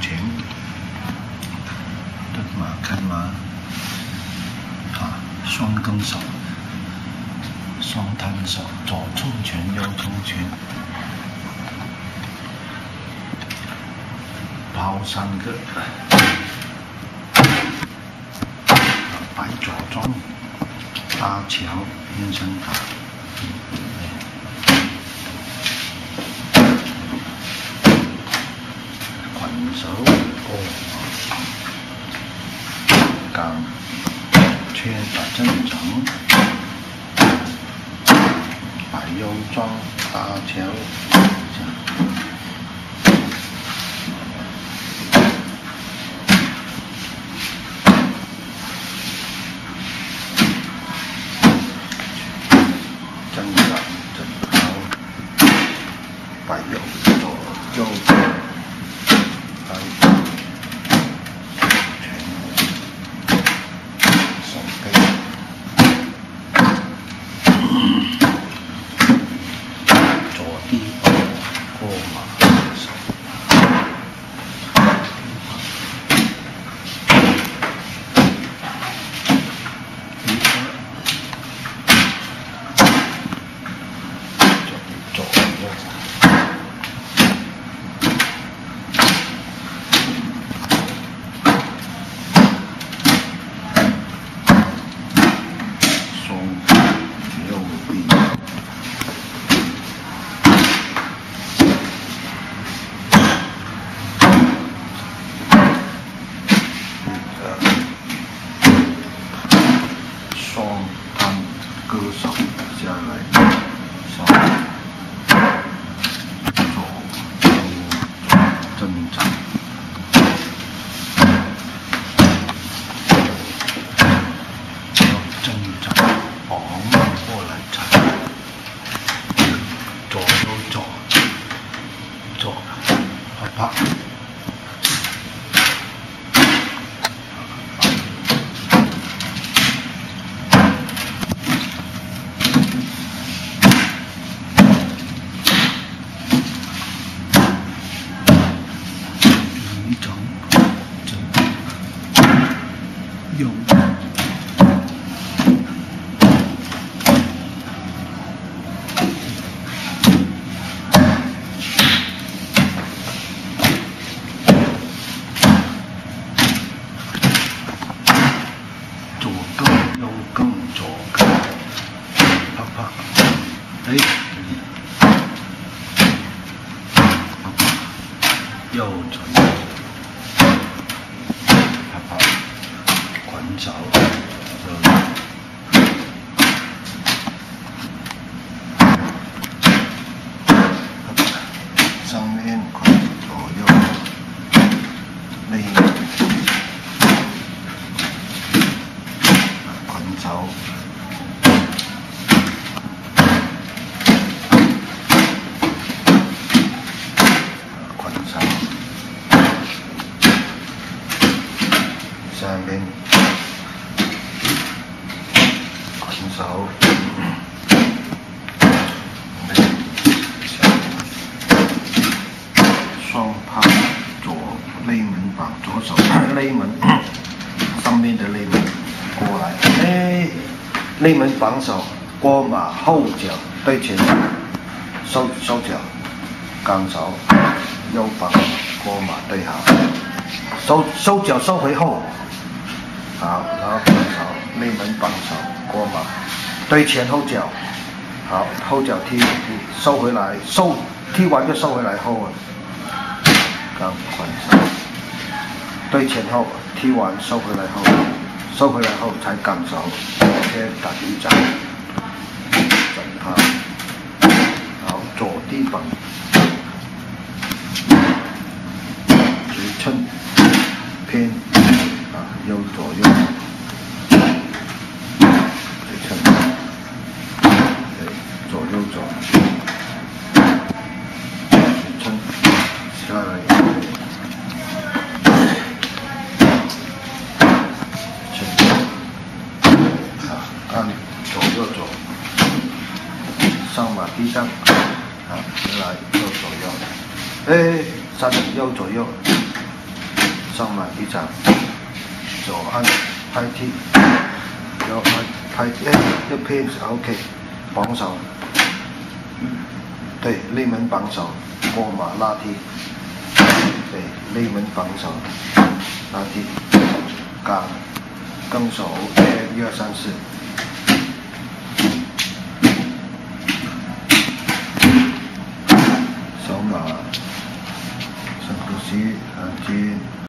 前，蹲马看马，啊，双更手，双摊手，左冲拳，右冲拳，抛三个，摆左中，搭桥，阴身法。手过杠圈打正常，摆腰桩搭桥，正常正好，摆腰左右。Thank you. 好。右转，啪啪，滚走，上面滚左右，内滚走。上边捆手，双拍左内门板左手内门上面的内门过来，哎，内门绑手过马后脚对前收收脚，刚手右绑过马对好，收收脚收回后。好，然后绑手，内门绑手过马，对前后脚，好，后脚踢踢收回来，收踢完就收回来后，刚换上，对前后踢完收回来后，收回来后才赶手，先打一掌，整他，好，左地板，直撑，偏。右左右，对称，对，左右走，对称，下来，好，按左右走，上马地上，好，来右左右，哎，三右左右。上马一掌，左按拍踢，右拍拍踢，右偏 OK，防守，对内门防守，过马拉踢，对内门防守，拉踢，杠，跟手，一二三四。手马，深呼吸，安静。